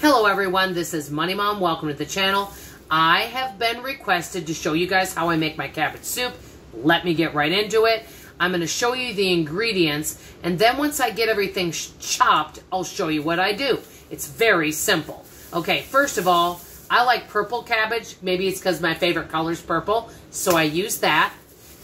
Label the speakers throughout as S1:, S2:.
S1: Hello everyone, this is Money Mom. Welcome to the channel. I have been requested to show you guys how I make my cabbage soup. Let me get right into it. I'm going to show you the ingredients, and then once I get everything chopped, I'll show you what I do. It's very simple. Okay, first of all, I like purple cabbage. Maybe it's because my favorite color is purple, so I use that.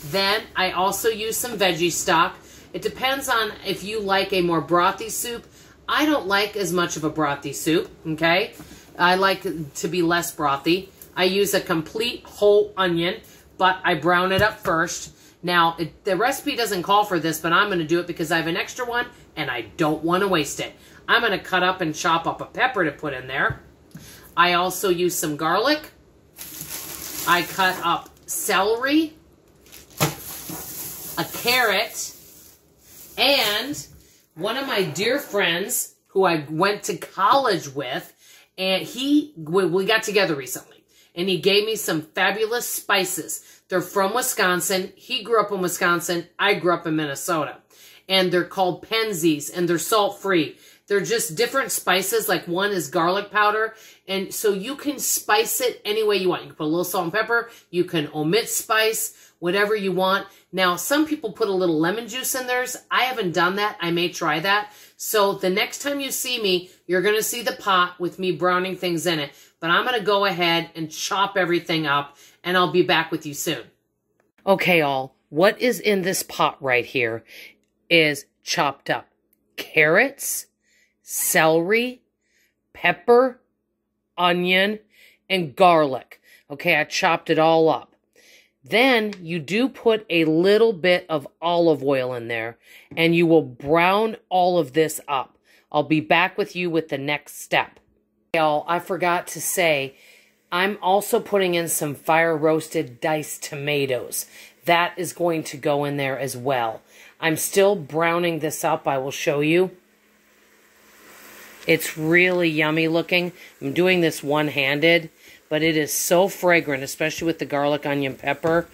S1: Then I also use some veggie stock. It depends on if you like a more brothy soup. I don't like as much of a brothy soup, okay? I like to be less brothy. I use a complete whole onion, but I brown it up first. Now, it, the recipe doesn't call for this, but I'm going to do it because I have an extra one, and I don't want to waste it. I'm going to cut up and chop up a pepper to put in there. I also use some garlic. I cut up celery, a carrot, and one of my dear friends who I went to college with, and he, we got together recently, and he gave me some fabulous spices. They're from Wisconsin. He grew up in Wisconsin. I grew up in Minnesota. And they're called Penzeys, and they're salt-free. They're just different spices. Like one is garlic powder. And so you can spice it any way you want. You can put a little salt and pepper. You can omit spice, whatever you want. Now, some people put a little lemon juice in theirs. I haven't done that. I may try that. So the next time you see me, you're going to see the pot with me browning things in it. But I'm going to go ahead and chop everything up, and I'll be back with you soon. Okay, all. What is in this pot right here is chopped up carrots, celery, pepper, onion, and garlic. Okay, I chopped it all up. Then you do put a little bit of olive oil in there and you will brown all of this up. I'll be back with you with the next step. Y'all, I forgot to say, I'm also putting in some fire roasted diced tomatoes. That is going to go in there as well. I'm still browning this up. I will show you. It's really yummy looking. I'm doing this one-handed, but it is so fragrant, especially with the garlic, onion, pepper.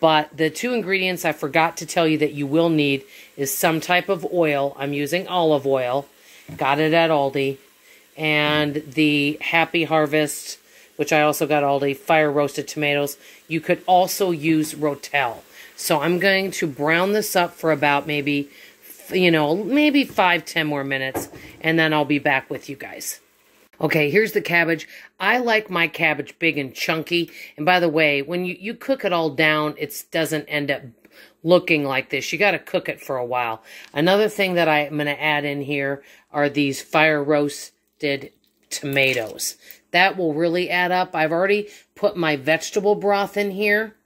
S1: But the two ingredients I forgot to tell you that you will need is some type of oil. I'm using olive oil. Got it at Aldi. And the Happy Harvest, which I also got Aldi, fire roasted tomatoes. You could also use Rotel. So I'm going to brown this up for about maybe you know, maybe five, ten more minutes, and then I'll be back with you guys. Okay, here's the cabbage. I like my cabbage big and chunky. And by the way, when you, you cook it all down, it doesn't end up looking like this. You got to cook it for a while. Another thing that I'm going to add in here are these fire roasted tomatoes. That will really add up. I've already put my vegetable broth in here.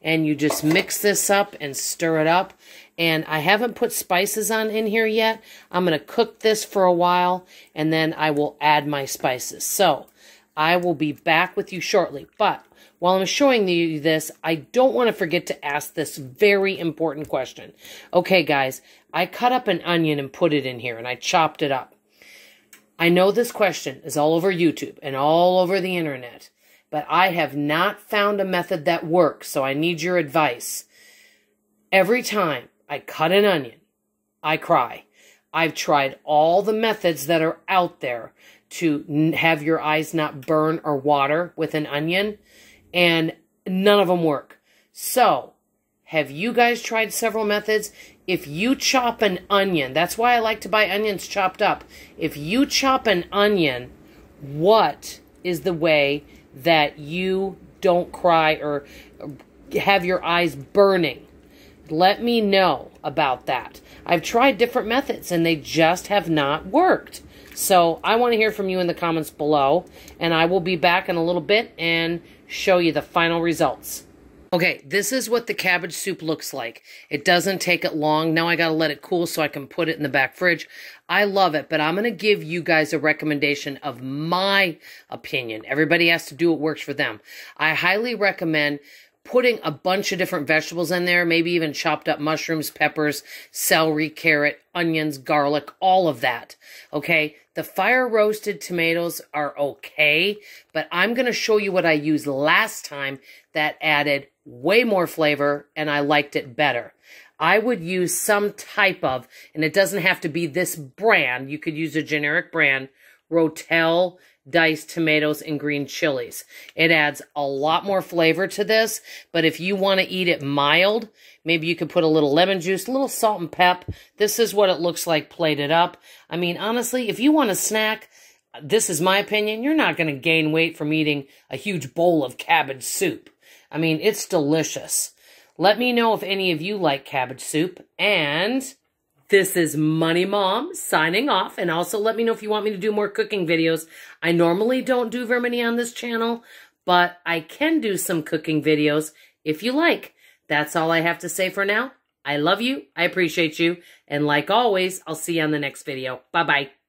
S1: And you just mix this up and stir it up. And I haven't put spices on in here yet. I'm going to cook this for a while and then I will add my spices. So I will be back with you shortly. But while I'm showing you this, I don't want to forget to ask this very important question. Okay, guys, I cut up an onion and put it in here and I chopped it up. I know this question is all over YouTube and all over the internet, but I have not found a method that works, so I need your advice. Every time I cut an onion. I cry. I've tried all the methods that are out there to have your eyes not burn or water with an onion, and none of them work. So, have you guys tried several methods? If you chop an onion, that's why I like to buy onions chopped up. If you chop an onion, what is the way that you don't cry or uh, have your eyes burning? Let me know about that. I've tried different methods and they just have not worked. So I want to hear from you in the comments below and I will be back in a little bit and show you the final results. Okay, this is what the cabbage soup looks like. It doesn't take it long. Now I got to let it cool so I can put it in the back fridge. I love it, but I'm going to give you guys a recommendation of my opinion. Everybody has to do what works for them. I highly recommend putting a bunch of different vegetables in there, maybe even chopped up mushrooms, peppers, celery, carrot, onions, garlic, all of that. Okay. The fire roasted tomatoes are okay, but I'm going to show you what I used last time that added way more flavor and I liked it better. I would use some type of, and it doesn't have to be this brand, you could use a generic brand, Rotel diced tomatoes and green chilies. It adds a lot more flavor to this, but if you want to eat it mild, maybe you could put a little lemon juice, a little salt and pep. This is what it looks like plated up. I mean, honestly, if you want a snack, this is my opinion, you're not going to gain weight from eating a huge bowl of cabbage soup. I mean, it's delicious. Let me know if any of you like cabbage soup, and this is Money Mom signing off. And also let me know if you want me to do more cooking videos. I normally don't do very many on this channel, but I can do some cooking videos if you like. That's all I have to say for now. I love you. I appreciate you. And like always, I'll see you on the next video. Bye-bye.